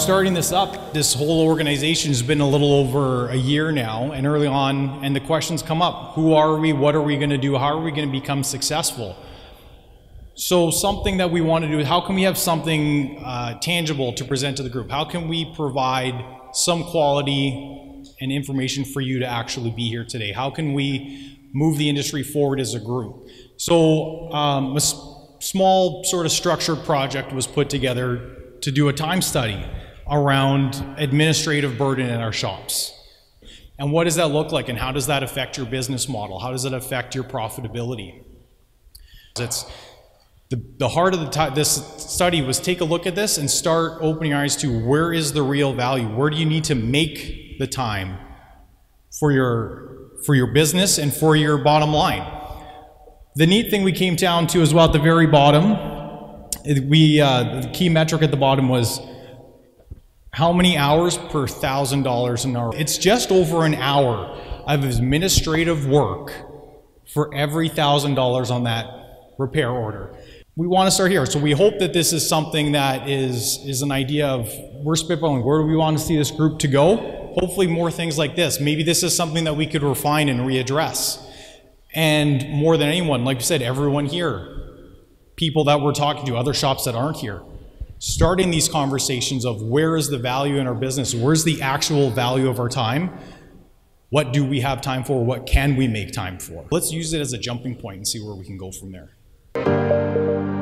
starting this up, this whole organization has been a little over a year now, and early on, and the questions come up who are we? What are we going to do? How are we going to become successful? So, something that we want to do is how can we have something uh, tangible to present to the group? How can we provide some quality and information for you to actually be here today? How can we move the industry forward as a group? So, um, a small sort of structured project was put together to do a time study around administrative burden in our shops. And what does that look like, and how does that affect your business model? How does it affect your profitability? It's the, the heart of the this study was take a look at this and start opening your eyes to where is the real value? Where do you need to make the time for your for your business and for your bottom line? The neat thing we came down to as well at the very bottom we uh, the key metric at the bottom was how many hours per thousand dollars an hour. It's just over an hour of administrative work for every thousand dollars on that repair order. We want to start here. So we hope that this is something that is is an idea of we're spitballing. Where do we want to see this group to go? Hopefully more things like this. Maybe this is something that we could refine and readdress. And more than anyone, like you said, everyone here people that we're talking to, other shops that aren't here starting these conversations of where is the value in our business? Where's the actual value of our time? What do we have time for? What can we make time for? Let's use it as a jumping point and see where we can go from there.